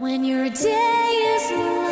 When your day is long